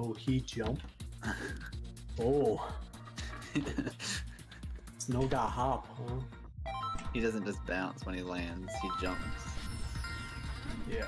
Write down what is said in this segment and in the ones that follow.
Oh, he jump. oh, Snow got hop, huh? he doesn't just bounce when he lands, he jumps. Yeah.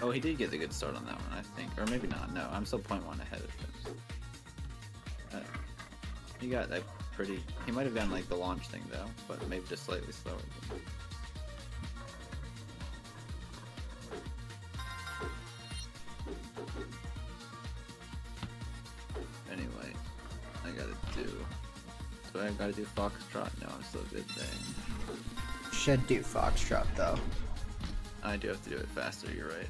Oh, he did get a good start on that one, I think. Or maybe not. No, I'm still point one ahead of him. Uh, he got a pretty... He might have done like the launch thing though, but maybe just slightly slower. Anyway, I gotta do... Do I gotta do Foxtrot? No, I'm still a good thing. Should do Foxtrot though. I do have to do it faster, you're right.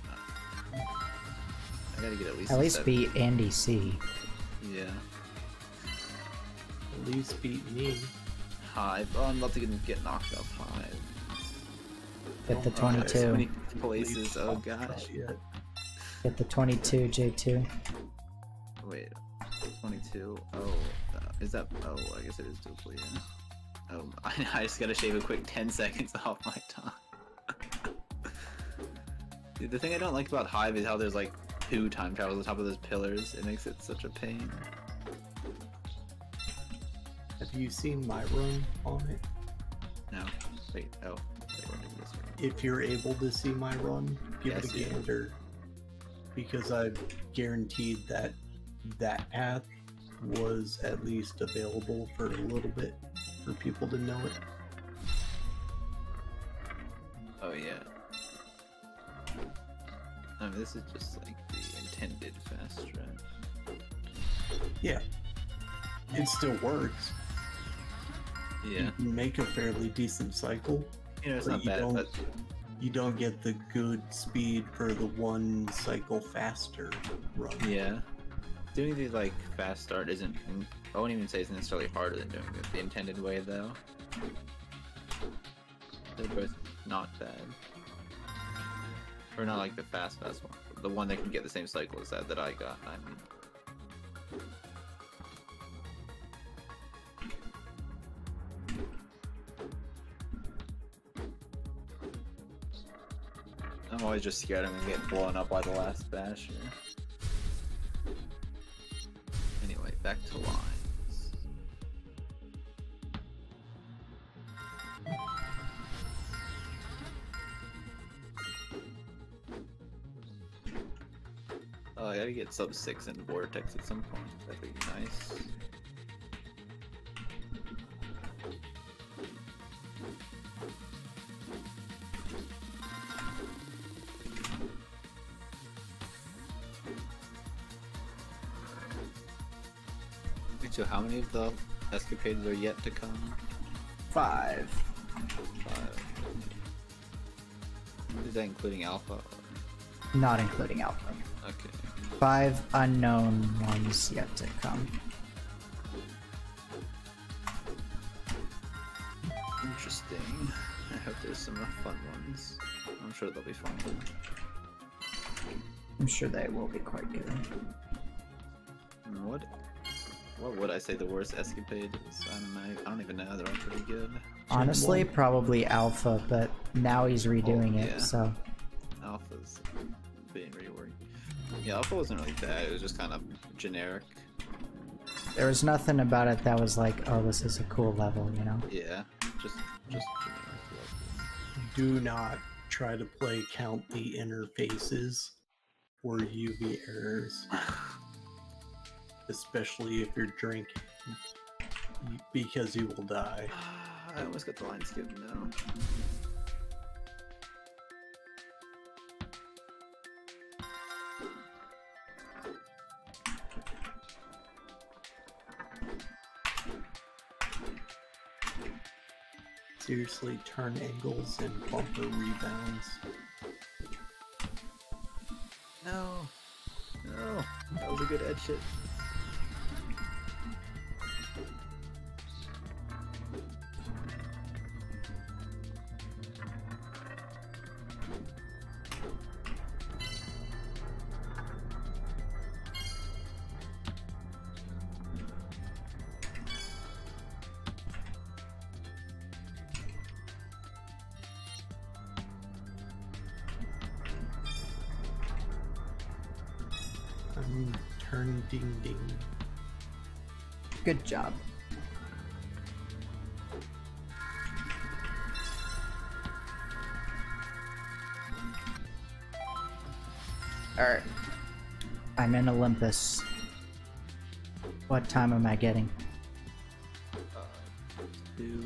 I gotta get at least At least seven. beat Andy C. Yeah. At least beat me. Hive. Oh, I'm about to get, get knocked off Hive. Get the Oh, There's so 22. many places. Oh gosh. Yet. Get the 22, J2. Wait. 22. Oh, uh, is that? Oh, I guess it is dual yeah. Oh, I, I just gotta shave a quick 10 seconds off my time. Dude, the thing I don't like about Hive is how there's like two time travels on top of those pillars. It makes it such a pain. Have you seen my run on it? No. Wait. Oh. Wait, we're doing this one. If you're able to see my run, give I it a gander. Because I've guaranteed that that path was at least available for a little bit for people to know it. Oh yeah. I mean, this is just like the intended fast track. Yeah. It still works. Yeah. You make a fairly decent cycle. You know, it's not you bad, don't- but You don't get the good speed for the one cycle faster run. yeah. Doing the like fast start isn't. I won't even say it's necessarily harder than doing it the intended way, though. They're both not bad. Or not like the fast fast one. The one that can get the same cycle as that that I got. I mean. Just scared I'm gonna get blown up by the last bash here. Anyway, back to lines. Oh, I gotta get sub 6 in Vortex at some point. That'd be nice. Many of the escapades are yet to come? Five. Five. Is that including Alpha? Not including Alpha. Okay. Five unknown ones yet to come. Interesting. I hope there's some fun ones. I'm sure they'll be fun. I'm sure they will be quite good. What? What would I say the worst escapade is? I don't know. I don't even know. They're all pretty good. Honestly, probably Alpha, but now he's redoing oh, yeah. it, so Alpha's being reworked. Yeah, Alpha wasn't really bad. It was just kind of generic. there was nothing about it that was like, oh, this is a cool level, you know? Yeah, just just generic. Do not try to play count the interfaces for UV errors, especially if you're drinking, because you will die. I almost got the line skipped now. Seriously, turn angles and bumper rebounds. No. No. That was a good edge hit. Turn, turn, ding, ding. Good job. Alright. I'm in Olympus. What time am I getting? Uh, two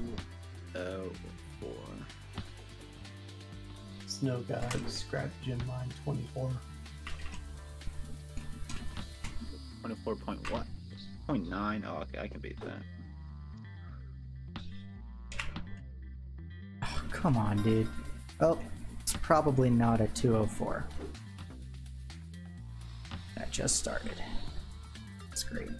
oh four. Snow God, Scrap Gem Mine 24. Twenty-four point what? Point nine. Oh, okay, I can beat that. Oh, come on, dude. Oh, it's probably not a 204. That just started. That's great.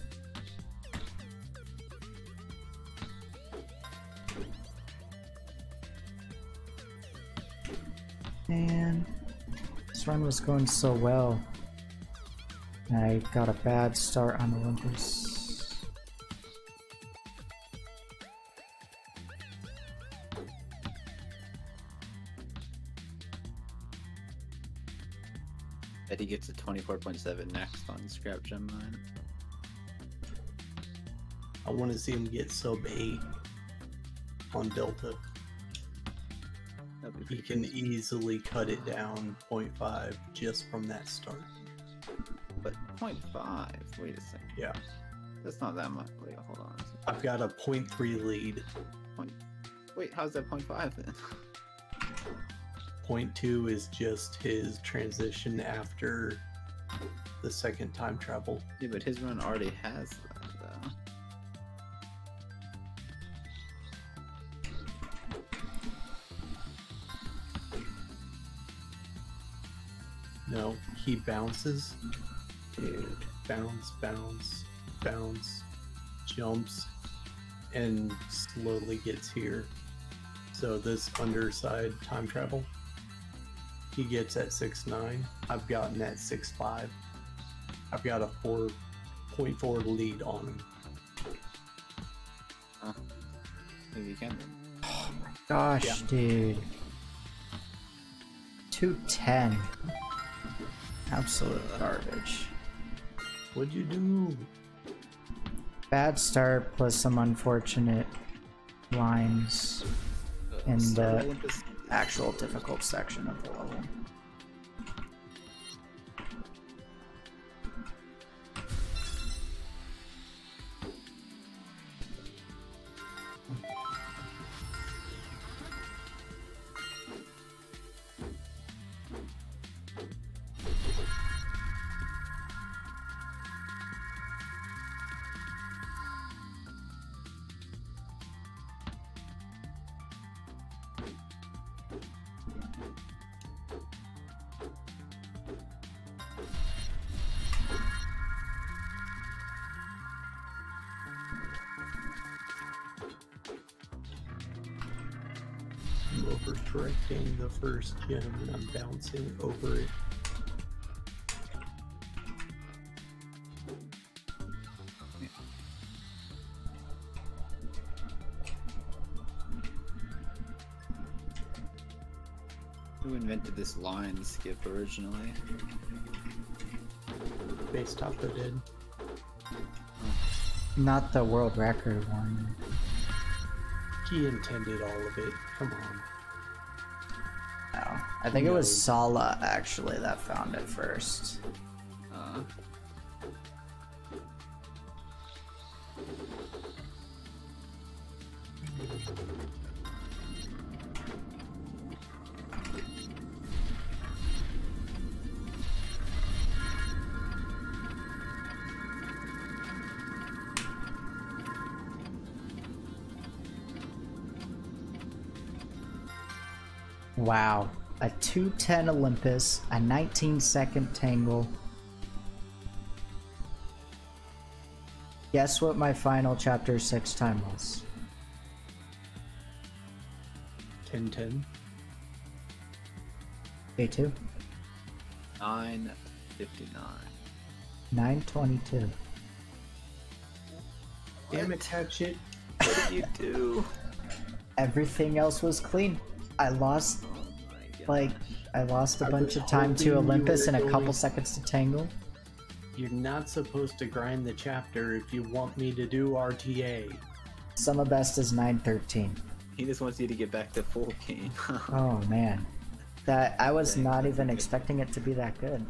Man, this run was going so well. I got a bad start on Olympus. Bet he gets a twenty-four point seven next on Scrap Gem Mine. I want to see him get sub 8 on Delta. He can easily cut it down 0.5 just from that start. But point 0.5. Wait a second. Yeah. That's not that much. Wait, hold on. I've got a 0.3 lead. Wait, how's that point 0.5 then? 0.2 is just his transition after the second time travel. Yeah, but his run already has that though. No, he bounces. Dude, bounce, bounce, bounce, jumps, and slowly gets here. So this underside time travel, he gets at six nine. I've gotten at six five. I've got a four point four lead on him. Huh. Maybe you can then. Gosh, Yeah. dude. 210. Absolute garbage. What'd you do? Bad start plus some unfortunate lines uh, in the actual difficult section of the level. I'm overcorrecting the first gem and I'm bouncing over it. Who invented this line skip originally? Base Taco did. Not the world record one. He intended all of it. Come on. No. I think it was? Sala actually that found it first. Uh, Wow. A 210 Olympus, a 19 second tangle. Guess what my final chapter 6 time was? 10 10. A2? 959. 922. Damn it, Hatchet. What did you do? Everything else was clean. I lost, my god. Like, I lost a I bunch of time to Olympus were and a couple going- seconds to Tangle. You're not supposed to grind the chapter if you want me to do RTA. Summer best is 913. He just wants you to get back to full game. Oh man. That I was Dang, not even expecting it to be that good.